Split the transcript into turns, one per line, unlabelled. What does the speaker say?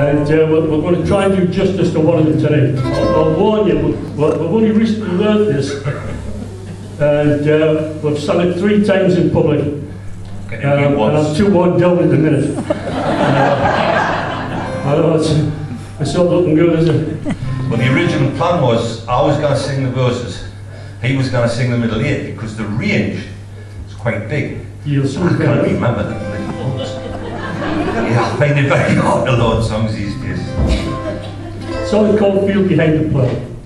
And uh, we're, we're going to try and do justice to one of them today. I'll, I'll warn you, we- we've only recently learned this. And uh, we've sung it three times in public. Um, and I'm two one down at the minute. Uh, I know it's, it's not looking good, is it?
Well, the original plan was I was going to sing the verses, he was going to sing the middle eight because the range is quite big.
You'll
I
soon
can't remember the bloody words. Yeah, I find it very hard to learn songs these days.
Song called Field Behind the Plough.